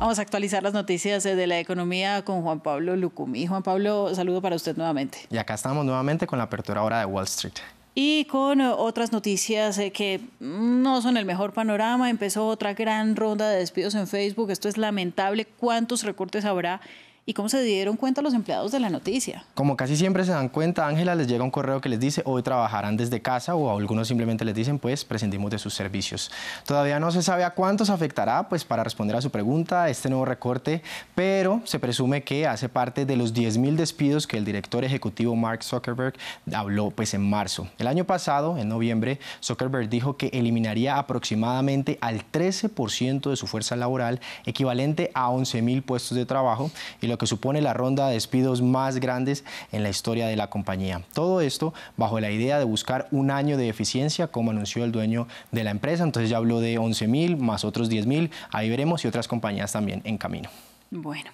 Vamos a actualizar las noticias de la economía con Juan Pablo Lucumi. Juan Pablo, saludo para usted nuevamente. Y acá estamos nuevamente con la apertura ahora de Wall Street. Y con eh, otras noticias eh, que no son el mejor panorama, empezó otra gran ronda de despidos en Facebook. Esto es lamentable. ¿Cuántos recortes habrá? ¿Y cómo se dieron cuenta los empleados de la noticia? Como casi siempre se dan cuenta, Ángela les llega un correo que les dice hoy trabajarán desde casa o algunos simplemente les dicen pues prescindimos de sus servicios. Todavía no se sabe a cuántos afectará, pues para responder a su pregunta, este nuevo recorte, pero se presume que hace parte de los 10.000 despidos que el director ejecutivo Mark Zuckerberg habló pues en marzo. El año pasado, en noviembre, Zuckerberg dijo que eliminaría aproximadamente al 13% de su fuerza laboral, equivalente a 11.000 puestos de trabajo, y lo que supone la ronda de despidos más grandes en la historia de la compañía. Todo esto bajo la idea de buscar un año de eficiencia, como anunció el dueño de la empresa. Entonces ya habló de 11 mil más otros 10 mil, ahí veremos y otras compañías también en camino. Bueno,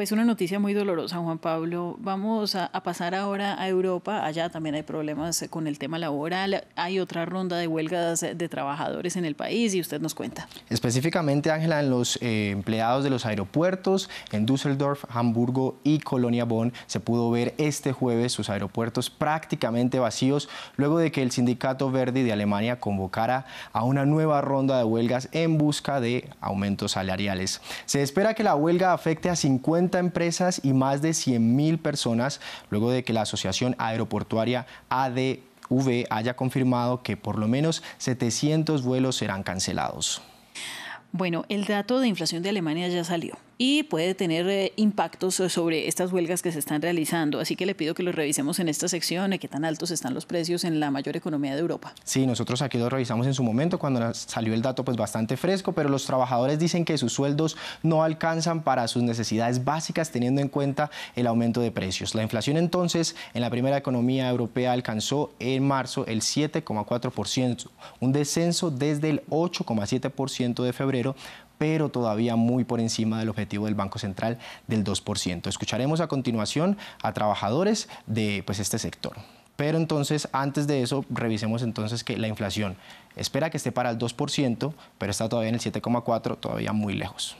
pues una noticia muy dolorosa, Juan Pablo. Vamos a, pasar ahora a Europa. Allá también hay problemas con el tema laboral. Hay otra ronda de huelgas de trabajadores en el país y usted nos cuenta. Específicamente, Ángela, en los eh, empleados de los aeropuertos, en Düsseldorf, Hamburgo y Colonia Bonn, se pudo ver este jueves sus aeropuertos prácticamente vacíos luego de que el sindicato Verdi de Alemania convocara a una nueva ronda de huelgas en busca de aumentos salariales. Se espera que la huelga afecte a 50 empresas y más de 100.000 personas luego de que la Asociación Aeroportuaria ADV haya confirmado que por lo menos 700 vuelos serán cancelados. Bueno, el dato de inflación de Alemania ya salió y puede tener eh, impactos sobre estas huelgas que se están realizando. Así que le pido que lo revisemos en esta sección, qué tan altos están los precios en la mayor economía de Europa. Sí, nosotros aquí lo revisamos en su momento cuando salió el dato pues bastante fresco, pero los trabajadores dicen que sus sueldos no alcanzan para sus necesidades básicas teniendo en cuenta el aumento de precios. La inflación entonces en la primera economía europea alcanzó en marzo el 7,4%, un descenso desde el 8,7% de febrero pero todavía muy por encima del objetivo del Banco Central del 2%. Escucharemos a continuación a trabajadores de pues, este sector. Pero entonces, antes de eso, revisemos entonces que la inflación espera que esté para el 2%, pero está todavía en el 7,4%, todavía muy lejos.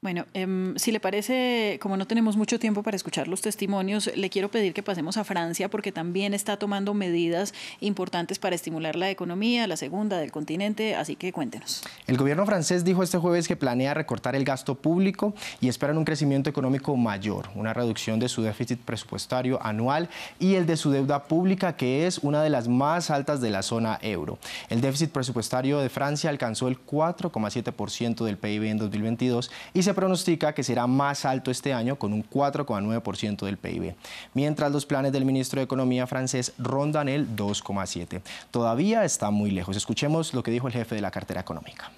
Bueno, em, si le parece, como no tenemos mucho tiempo para escuchar los testimonios, le quiero pedir que pasemos a Francia porque también está tomando medidas importantes para estimular la economía, la segunda del continente, así que cuéntenos. El gobierno francés dijo este jueves que planea recortar el gasto público y esperan un crecimiento económico mayor, una reducción de su déficit presupuestario anual y el de su deuda pública, que es una de las más altas de la zona euro. El déficit presupuestario de Francia alcanzó el 4,7% del PIB en 2022 y se pronostica que será más alto este año con un 4,9% del PIB, mientras los planes del ministro de Economía francés rondan el 2,7%. Todavía está muy lejos. Escuchemos lo que dijo el jefe de la cartera económica.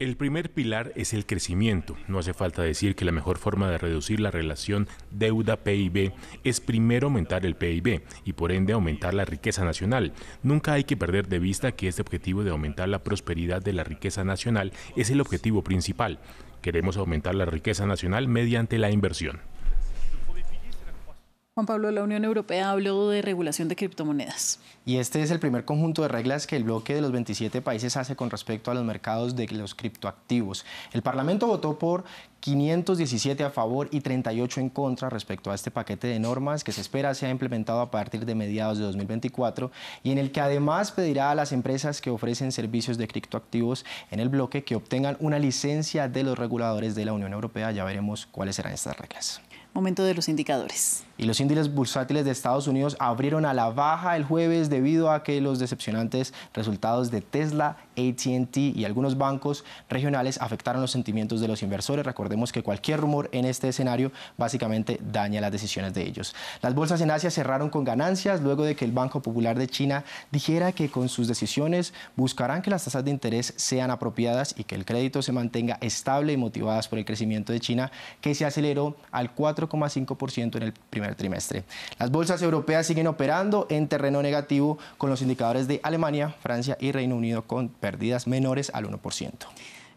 El primer pilar es el crecimiento. No hace falta decir que la mejor forma de reducir la relación deuda-PIB es primero aumentar el PIB y por ende aumentar la riqueza nacional. Nunca hay que perder de vista que este objetivo de aumentar la prosperidad de la riqueza nacional es el objetivo principal. Queremos aumentar la riqueza nacional mediante la inversión. Juan Pablo, la Unión Europea habló de regulación de criptomonedas. Y este es el primer conjunto de reglas que el bloque de los 27 países hace con respecto a los mercados de los criptoactivos. El Parlamento votó por 517 a favor y 38 en contra respecto a este paquete de normas que se espera sea implementado a partir de mediados de 2024 y en el que además pedirá a las empresas que ofrecen servicios de criptoactivos en el bloque que obtengan una licencia de los reguladores de la Unión Europea. Ya veremos cuáles serán estas reglas. Momento de los indicadores. Y los índices bursátiles de Estados Unidos abrieron a la baja el jueves debido a que los decepcionantes resultados de Tesla, ATT y algunos bancos regionales afectaron los sentimientos de los inversores. Recordemos que cualquier rumor en este escenario básicamente daña las decisiones de ellos. Las bolsas en Asia cerraron con ganancias luego de que el Banco Popular de China dijera que con sus decisiones buscarán que las tasas de interés sean apropiadas y que el crédito se mantenga estable y motivadas por el crecimiento de China que se aceleró al 4,5% en el primer trimestre. Las bolsas europeas siguen operando en terreno negativo con los indicadores de Alemania, Francia y Reino Unido con pérdidas menores al 1%.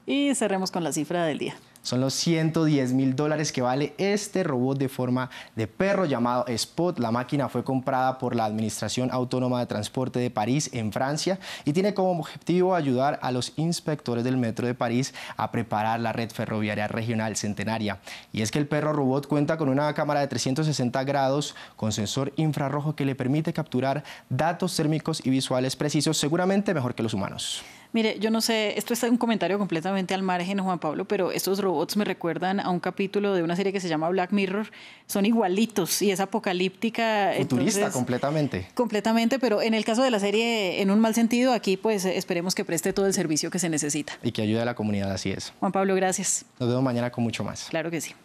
Y cerremos con la cifra del día. Son los 110 mil dólares que vale este robot de forma de perro llamado Spot. La máquina fue comprada por la Administración Autónoma de Transporte de París en Francia y tiene como objetivo ayudar a los inspectores del Metro de París a preparar la red ferroviaria regional centenaria. Y es que el perro robot cuenta con una cámara de 360 grados con sensor infrarrojo que le permite capturar datos térmicos y visuales precisos, seguramente mejor que los humanos. Mire, yo no sé, esto es un comentario completamente al margen, Juan Pablo, pero estos robots me recuerdan a un capítulo de una serie que se llama Black Mirror. Son igualitos y es apocalíptica. Futurista, completamente. Completamente, pero en el caso de la serie, en un mal sentido, aquí pues esperemos que preste todo el servicio que se necesita. Y que ayude a la comunidad, así es. Juan Pablo, gracias. Nos vemos mañana con mucho más. Claro que sí.